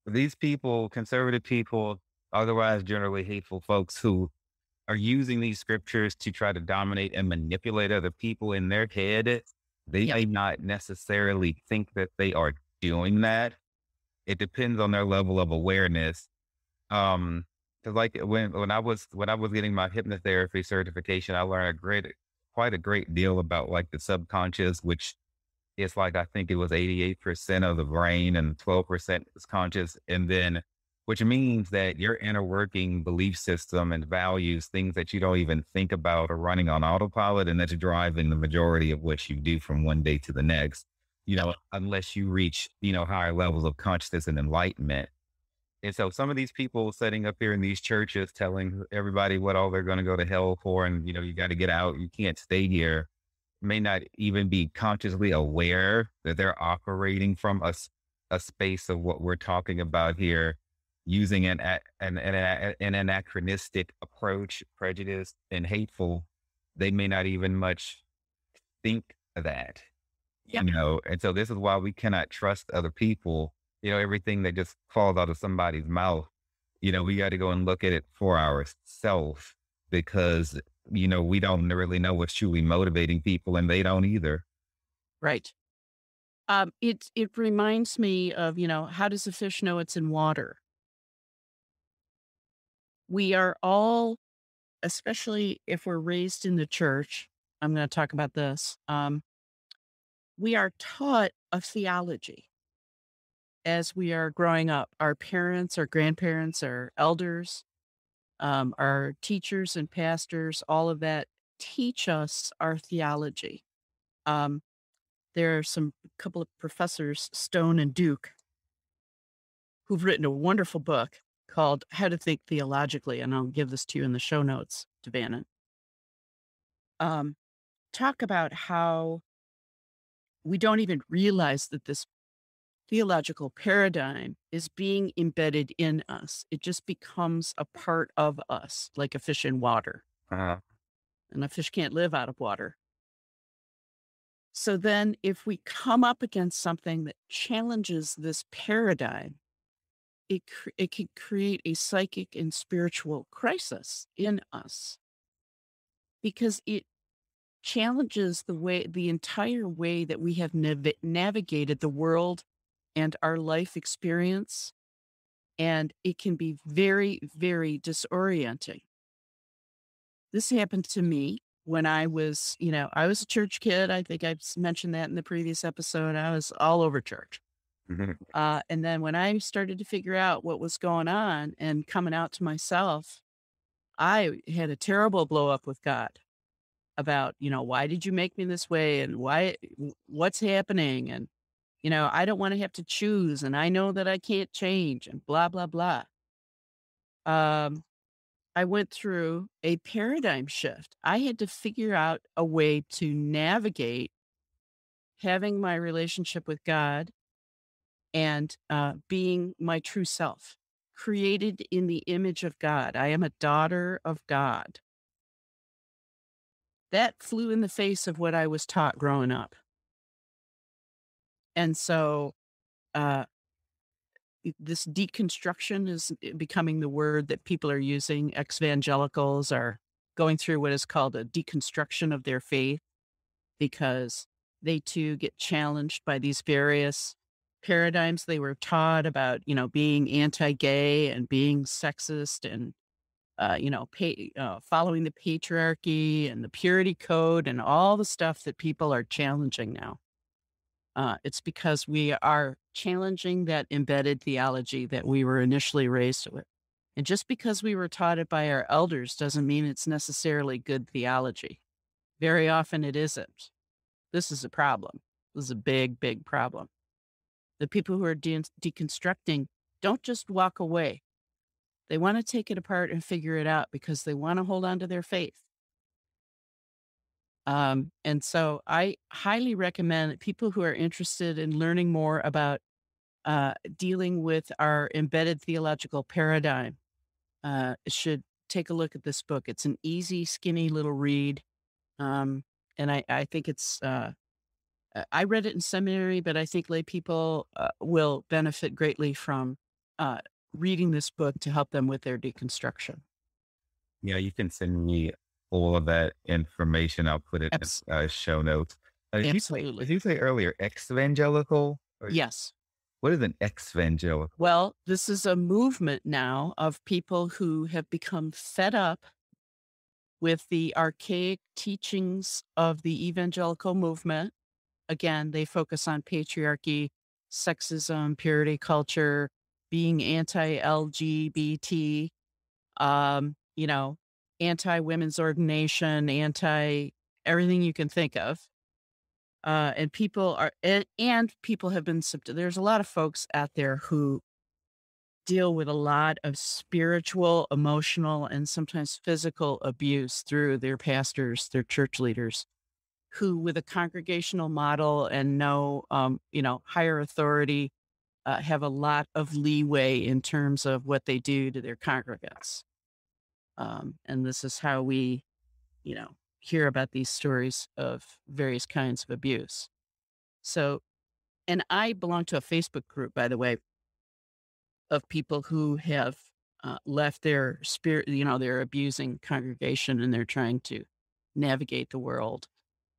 these people, conservative people, otherwise generally hateful folks who are using these scriptures to try to dominate and manipulate other people in their head, they Yep. may not necessarily think that they are doing that. It depends on their level of awareness. Um, cause like when, when I was, when I was getting my hypnotherapy certification, I learned a great, quite a great deal about like the subconscious, which is like I think it was 88% of the brain and 12% is conscious. And then, which means that your inner working belief system and values, things that you don't even think about, are running on autopilot, and that's driving the majority of what you do from one day to the next. You know, unless you reach, you know, higher levels of consciousness and enlightenment. And so some of these people sitting up here in these churches telling everybody what all they're going to go to hell for and, you know, you got to get out, you can't stay here, may not even be consciously aware that they're operating from a, a space of what we're talking about here, using an, an, an, an anachronistic approach, prejudice, and hateful. They may not even much think that, Yeah. you know, and so this is why we cannot trust other people you know, everything that just falls out of somebody's mouth, you know, we got to go and look at it for ourselves because, you know, we don't really know what's truly motivating people and they don't either. Right. Um, it it reminds me of, you know, how does a fish know it's in water? We are all, especially if we're raised in the church, I'm going to talk about this. Um, we are taught a theology as we are growing up. Our parents, our grandparents, our elders, um, our teachers and pastors, all of that teach us our theology. Um, there are some couple of professors, Stone and Duke, who've written a wonderful book called How to Think Theologically, and I'll give this to you in the show notes, Devanna. Um, talk about how we don't even realize that this theological paradigm is being embedded in us. It just becomes a part of us, like a fish in water. Uh-huh. And a fish can't live out of water. So then, if we come up against something that challenges this paradigm, it, cr- it can create a psychic and spiritual crisis in us because it challenges the way, the entire way that we have nav- navigated the world and our life experience. And it can be very, very disorienting. This happened to me when I was, you know, I was a church kid. I think I've mentioned that in the previous episode. I was all over church. Mm-hmm. Uh, and then when I started to figure out what was going on and coming out to myself, I had a terrible blow up with God about, you know, why did you make me this way and why, what's happening? And you know, I don't want to have to choose and I know that I can't change and blah, blah, blah. Um, I went through a paradigm shift. I had to figure out a way to navigate having my relationship with God and uh, being my true self, created in the image of God. I am a daughter of God. That flew in the face of what I was taught growing up. And so, uh, this deconstruction is eh, becoming the word that people are using. Evangelicals are going through what is called a deconstruction of their faith because they too get challenged by these various paradigms they were taught about, you know, being anti-gay and being sexist and, uh, you know, pay, uh, following the patriarchy and the purity code and all the stuff that people are challenging now. Uh, it's because we are challenging that embedded theology that we were initially raised with. And just because we were taught it by our elders doesn't mean it's necessarily good theology. Very often it isn't. This is a problem. This is a big, big problem. The people who are de- deconstructing don't just walk away. They want to take it apart and figure it out because they want to hold on to their faith. Um, and so I highly recommend people who are interested in learning more about uh, dealing with our embedded theological paradigm uh, should take a look at this book. It's an easy, skinny little read. Um, and I, I think it's, uh, uh I read it in seminary, but I think lay people uh, will benefit greatly from uh, reading this book to help them with their deconstruction. Yeah, you can send me all of that information. I'll put it Abs- in uh, show notes. Uh, did, you say, Absolutely. did you say earlier ex-evangelical? Or Yes. What is an ex-evangelical? Well, this is a movement now of people who have become fed up with the archaic teachings of the evangelical movement. Again, they focus on patriarchy, sexism, purity culture, being anti LGBT, um, you know, anti women's ordination, anti everything you can think of. Uh, and people are, and, and people have been, there's a lot of folks out there who deal with a lot of spiritual, emotional, and sometimes physical abuse through their pastors, their church leaders, who, with a congregational model and no, um, you know, higher authority, uh, have a lot of leeway in terms of what they do to their congregants. Um, and this is how we, you know, hear about these stories of various kinds of abuse. So, and I belong to a Facebook group, by the way, of people who have uh, left their spirit, you know, their abusing congregation and they're trying to navigate the world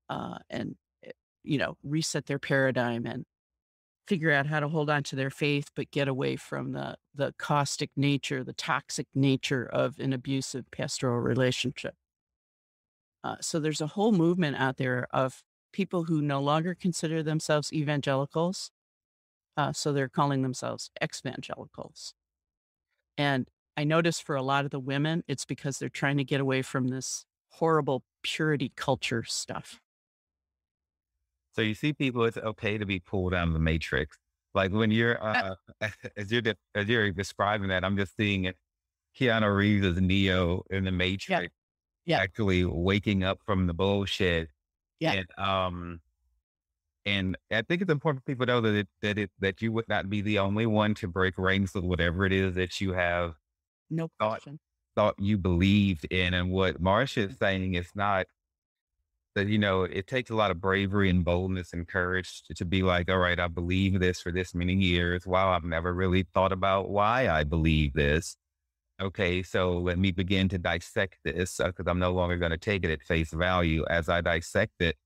uh, and, eh, you know, reset their paradigm and figure out how to hold on to their faith, but get away from the, the caustic nature, the toxic nature of an abusive pastoral relationship. Uh, so there's a whole movement out there of people who no longer consider themselves evangelicals uh, so they're calling themselves ex-evangelicals. And I notice for a lot of the women, it's because they're trying to get away from this horrible purity culture stuff. So you see people, it's okay to be pulled out of the matrix. Like when you're, uh, uh, as you're, de- as you're describing that, I'm just seeing it. Keanu Reeves as Neo in the Matrix, yeah. Yeah. actually waking up from the bullshit. Yeah. And, um, and I think it's important for people to know that it, that it, that you would not be the only one to break ranks with whatever it is that you have no thought, question. thought you believed in. And what Marcia is saying is not that, you know, it takes a lot of bravery and boldness and courage to, to be like, all right, I believe this for this many years. Wow, I've never really thought about why I believe this. Okay, so let me begin to dissect this because uh, I'm no longer going to take it at face value. As I dissect it,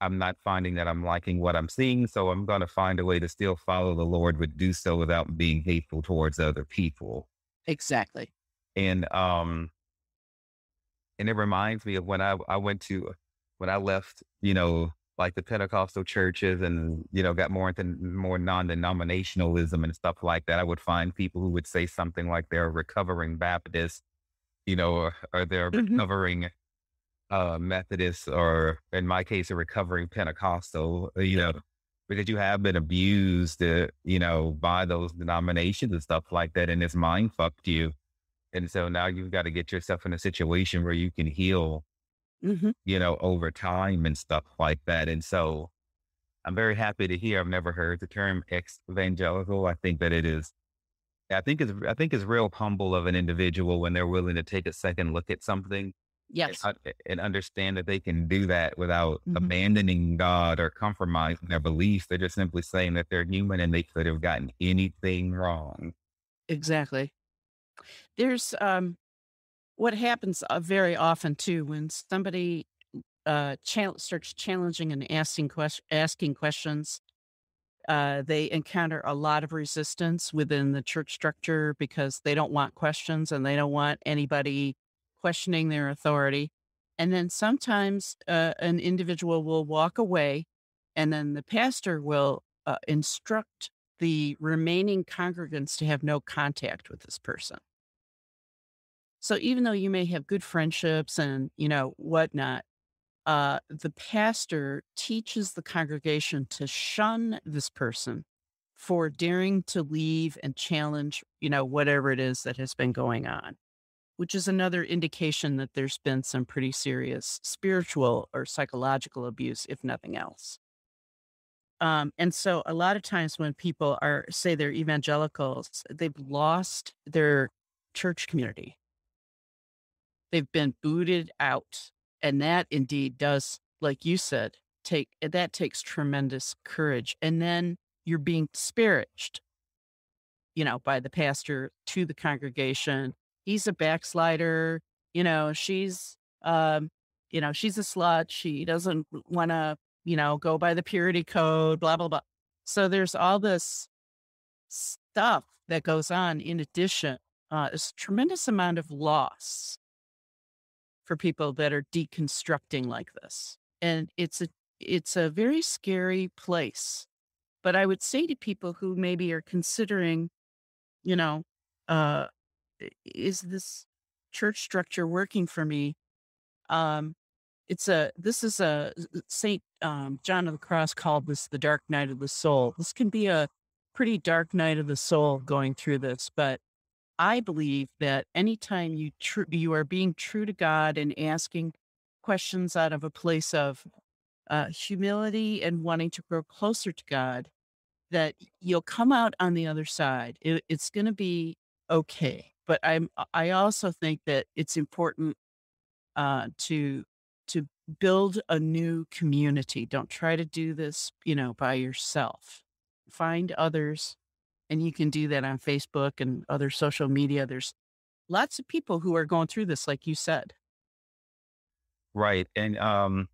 I'm not finding that I'm liking what I'm seeing. So I'm going to find a way to still follow the Lord, but do so without being hateful towards other people. Exactly. And, um, and it reminds me of when I, I went to, when I left, you know, like the Pentecostal churches and, you know, got more into more non-denominationalism and stuff like that. I would find people who would say something like they're recovering Baptist, you know, or, or they're mm-hmm. recovering uh, Methodist or in my case, a recovering Pentecostal, uh, you know, because you have been abused, uh, you know, by those denominations and stuff like that. And it's mind fucked you. And so now you've got to get yourself in a situation where you can heal, mm-hmm. you know, over time and stuff like that. And so I'm very happy to hear. I've never heard the term ex evangelical. I think that it is I think it's I think it's real humble of an individual when they're willing to take a second look at something Yes. and, and understand that they can do that without hmm abandoning God or compromising their beliefs. They're just simply saying that they're human and they could have gotten anything wrong. Exactly. There's um what happens uh, very often too when somebody uh starts challenging and asking asking questions uh they encounter a lot of resistance within the church structure because they don't want questions and they don't want anybody questioning their authority. And then sometimes uh, an individual will walk away, and then the pastor will uh, instruct the remaining congregants to have no contact with this person. So even though you may have good friendships and you know whatnot, uh, the pastor teaches the congregation to shun this person for daring to leave and challenge, you know, whatever it is that has been going on which is another indication that there's been some pretty serious spiritual or psychological abuse, if nothing else. Um, and so a lot of times when people are, say they're ex-evangelicals, they've lost their church community. They've been booted out. And that indeed does, like you said, take that takes tremendous courage. And then you're being disparaged, you know, by the pastor to the congregation he's a backslider. You know, she's, um, you know, she's a slut. She doesn't want to, you know, go by the purity code, blah, blah, blah. So there's all this stuff that goes on in addition. Uh, there's a tremendous amount of loss for people that are deconstructing like this. And it's a, it's a very scary place. But I would say to people who maybe are considering, you know, uh, is this church structure working for me? Um, it's a this is a Saint um, John of the Cross called this the dark night of the soul. This can be a pretty dark night of the soul going through this, but I believe that anytime you tr- you are being true to God and asking questions out of a place of uh, humility and wanting to grow closer to God, that you'll come out on the other side. It, it's going to be okay. But I'm I also think that it's important uh, to to build a new community. Don't try to do this, you know, by yourself. Find others, and you can do that on Facebook and other social media. There's lots of people who are going through this, like you said. Right. And um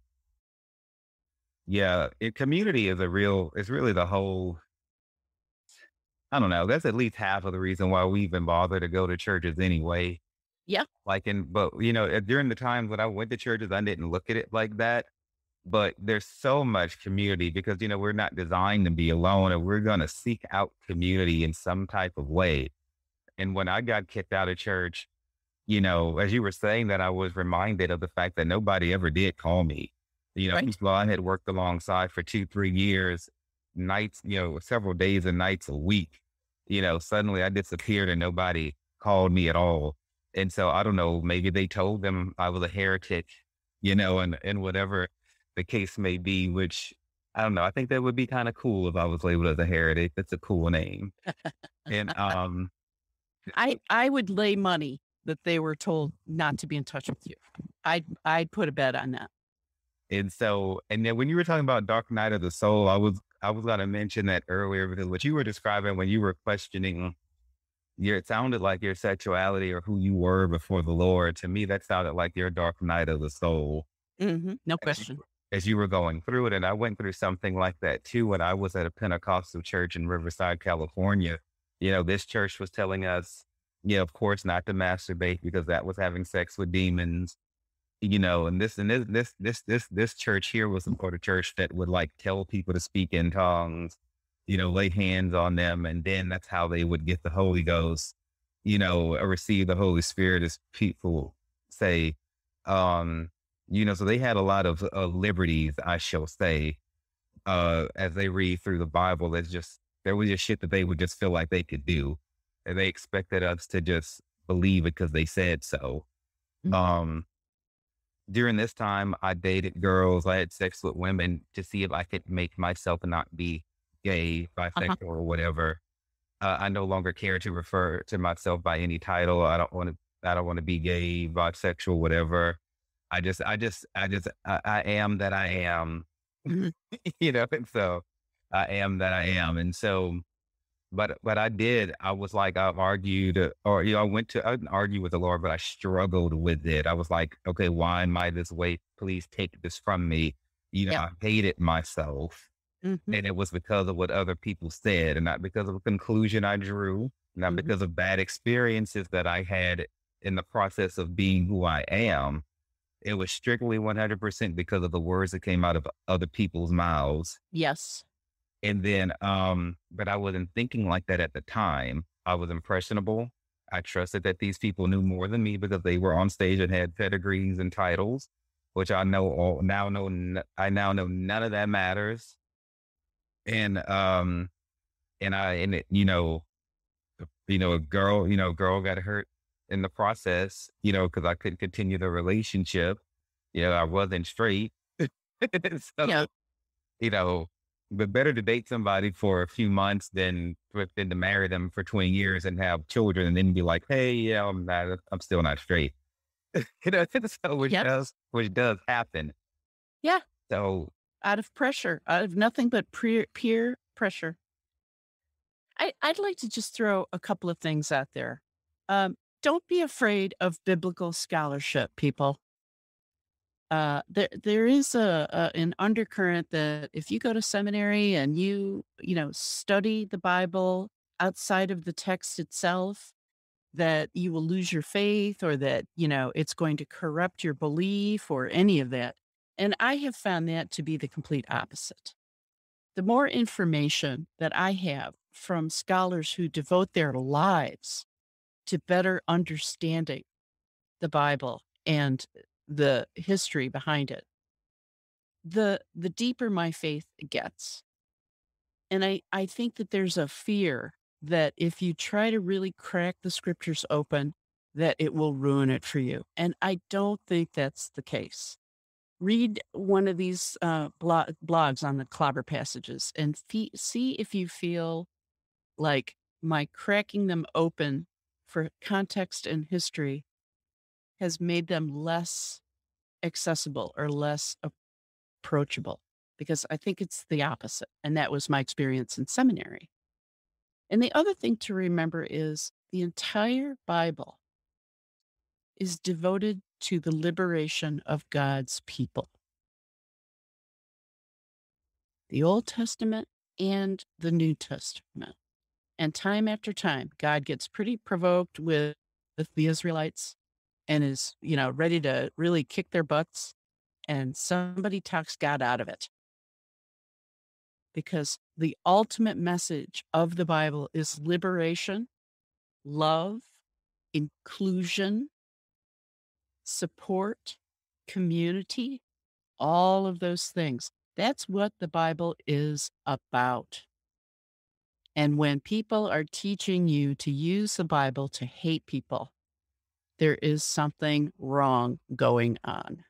yeah, it, community is a real it's really the whole I don't know, that's at least half of the reason why we even bother to go to churches anyway. Yeah. Like in but you know, during the times when I went to churches, I didn't look at it like that. But there's so much community because you know, we're not designed to be alone and we're gonna seek out community in some type of way. And when I got kicked out of church, you know, as you were saying that, I was reminded of the fact that nobody ever did call me. You know, Right. people I had worked alongside for two, three years, nights, you know, several days and nights a week. You know, suddenly I disappeared and nobody called me at all. And so I don't know, maybe they told them I was a heretic, you know, and and whatever the case may be, which I don't know. I think that would be kind of cool if I was labeled as a heretic. That's a cool name. And um I I would lay money that they were told not to be in touch with you. I'd I'd put a bet on that. And so, and then when you were talking about Dark Night of the Soul, I was I was gonna mention that earlier because what you were describing when you were questioning your it sounded like your sexuality or who you were before the Lord. To me, that sounded like your dark night of the soul hmm No question. As you were going through it. And I went through something like that too when I was at a Pentecostal church in Riverside, California. You know, this church was telling us, yeah, of course, not to masturbate because that was having sex with demons you know, and this and this this this this this church here was the sort of church that would like tell people to speak in tongues, you know, lay hands on them, and then that's how they would get the Holy Ghost, you know, or receive the Holy Spirit, as people say. Um, you know, so they had a lot of uh, liberties, I shall say, uh, as they read through the Bible. That's just there was just shit that they would just feel like they could do, and they expected us to just believe it because they said so. Mm. Um, during this time, I dated girls. I had sex with women to see if I could make myself not be gay, Uh-huh. bisexual, or whatever. Uh, I no longer care to refer to myself by any title. I don't want to. I don't want to be gay, bisexual, whatever. I just, I just, I just, I, I am that I am. Mhm. you know, and so I am that I am, and so but but I did. I was like, I've argued, uh, or you know, I went to I didn't argue with the Lord, but I struggled with it. I was like, okay, why am I this way? Please take this from me. You know, Yeah. I hated myself, Mhm. and it was because of what other people said, and not because of a conclusion I drew, not Mhm. because of bad experiences that I had in the process of being who I am. It was strictly 100% because of the words that came out of other people's mouths. Yes. And then, um, but I wasn't thinking like that at the time. I was impressionable. I trusted that these people knew more than me because they were on stage and had pedigrees and titles, which I know all now know. I now know none of that matters. And um, and I and it, you know, you know, a girl, you know, girl got hurt in the process, you know, because I couldn't continue the relationship. You know, I wasn't straight. so Yeah. you know, but better to date somebody for a few months than than to marry them for 20 years and have children and then be like, hey, yeah, I'm not, I'm still not straight. you know, so which Yep. does, which does happen. Yeah. So Out of pressure, out of nothing but peer peer pressure. I, I'd like to just throw a couple of things out there. Um, don't be afraid of biblical scholarship, people. Uh, there, there is a, a an undercurrent that if you go to seminary and you, you know, study the Bible outside of the text itself, that you will lose your faith or that, you know, it's going to corrupt your belief or any of that. And I have found that to be the complete opposite. The more information that I have from scholars who devote their lives to better understanding the Bible and the history behind it, the the deeper my faith gets. And I, I think that there's a fear that if you try to really crack the scriptures open, that it will ruin it for you. And I don't think that's the case. Read one of these uh, blog- blogs on the clobber passages and fe- see if you feel like my cracking them open for context and history has made them less accessible or less approachable because I think it's the opposite. And that was my experience in seminary. And the other thing to remember is the entire Bible is devoted to the liberation of God's people. The Old Testament and the New Testament. And time after time, God gets pretty provoked with, with the Israelites and is, you know, ready to really kick their butts. And somebody talks God out of it. Because the ultimate message of the Bible is liberation, love, inclusion, support, community, all of those things. That's what the Bible is about. And when people are teaching you to use the Bible to hate people, there is something wrong going on.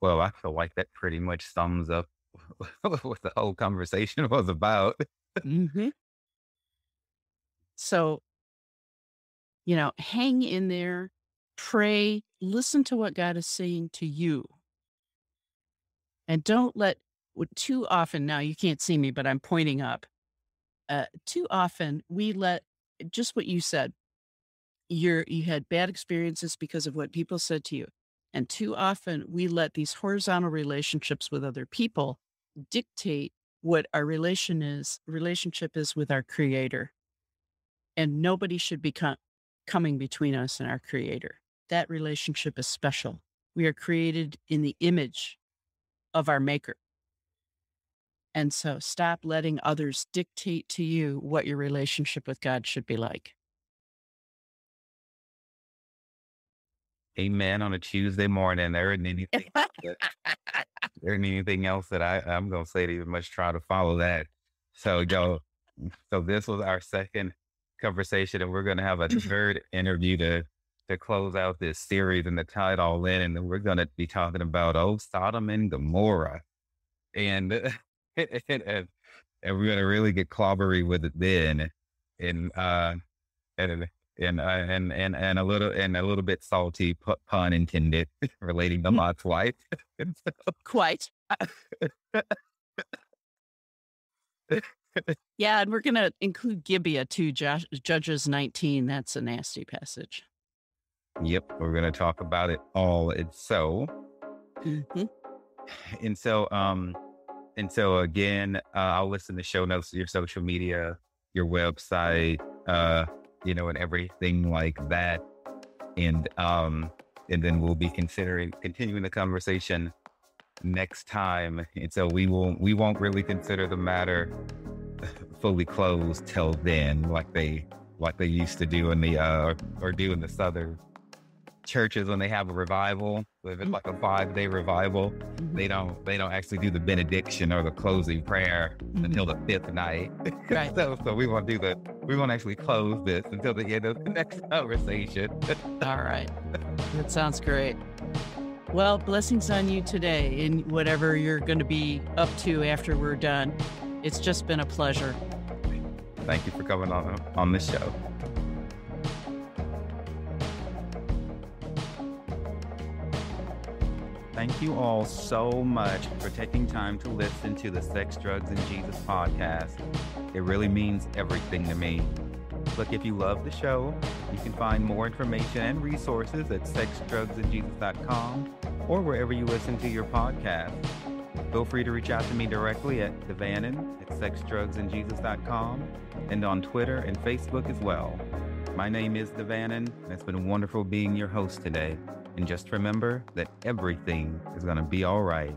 Well, I feel like that pretty much sums up what the whole conversation was about. hmm So, you know, hang in there, pray, listen to what God is saying to you. And don't let too often, now you can't see me, but I'm pointing up. Uh, too often we let just what you said. You're you had bad experiences because of what people said to you. And too often we let these horizontal relationships with other people dictate what our relation is, relationship is with our creator. And nobody should be com- coming between us and our creator. That relationship is special. We are created in the image of our maker. And so stop letting others dictate to you what your relationship with God should be like. Amen on a Tuesday morning. There isn't anything that, there isn't anything else that I, I'm gonna say to even much try to follow that. So yo, so this was our second conversation, and we're gonna have a third interview to to close out this series and to tie it all in. And then we're gonna be talking about oh Sodom and Gomorrah. And and, and, and we're gonna really get clobbery with it then. And uh and and uh, and and and a little and a little bit salty pun intended relating to Lot's wife. Quite. yeah, and we're going to include Gibeah too, Judges 19. That's a nasty passage. Yep, we're going to talk about it all. And so, mm-hmm. and so, um, and so again, uh, I'll listen to show notes, your social media, your website, uh, you know, and everything like that. And um, and then we'll be considering continuing the conversation next time. And so we will we won't really consider the matter fully closed till then, like they like they used to do in the uh or do in the southern churches when they have a revival, if it's like a five day revival, mm-hmm. they don't they don't actually do the benediction or the closing prayer mm-hmm. until the fifth night. Right. so so we won't do the we won't actually close this until the end of the next conversation. All right. That sounds great. Well, blessings on you today in whatever you're going to be up to after we're done. It's just been a pleasure. Thank you for coming on on this show. Thank you all so much for taking time to listen to the Sex, Drugs, and Jesus podcast. It really means everything to me. Look, if you love the show, you can find more information and resources at sexdrugsandjesus.com or wherever you listen to your podcast. Feel free to reach out to me directly at Devannen at sexdrugsandjesus.com and on Twitter and Facebook as well. My name is Devannen, and it's been wonderful being your host today. And just remember that everything is going to be all right